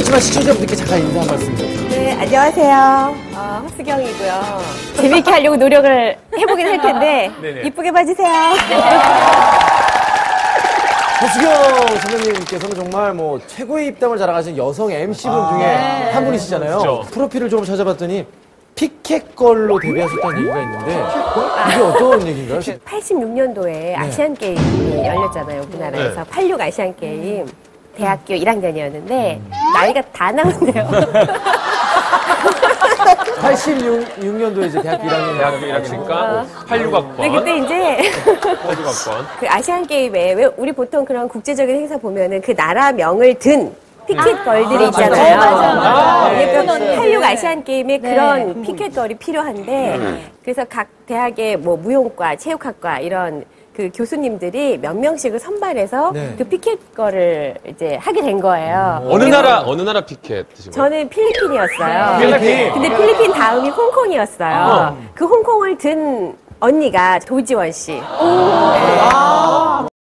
오셨지만 시청자분들께 잠깐 인사 한 말씀 좀. 네, 안녕하세요. 어, 허수경이고요. 재밌게 하려고 노력을 해보긴 할 텐데, 네네. 이쁘게 봐주세요. 허수경 선배님께서는 정말 뭐 최고의 입담을 자랑하신 여성 MC분 중에 한 분이시잖아요. 그렇죠. 프로필을 좀 찾아봤더니 피켓 걸로 데뷔하셨다는 얘기가 있는데 이게 어떤 얘기인가요? 86년도에 아시안 게임이 열렸잖아요, 우리나라에서. 86 아시안 게임. 대학교 1학년이었는데, 나이가 다 나왔네요. 86년도에 이제 대학교 1학년. 대학교 1학년이니까 86학번. 근데 그때 이제, 86학번. 그 아시안 게임에, 왜 우리 보통 그런 국제적인 행사 보면은 그 나라 명을 든 피켓 걸들이 있잖아요. 그러니까 86 아시안 게임에 그런 피켓 걸이 필요한데 그래서 각 대학의 뭐 무용과 체육학과 이런 그 교수님들이 몇 명씩을 선발해서 네. 그 피켓 걸을 이제 하게 된 거예요. 어느 나라, 어느 나라 피켓 드신 거예요? 저는 필리핀이었어요. 필리핀. 근데 필리핀 다음이 홍콩이었어요. 그 홍콩을 든 언니가 도지원 씨. 네.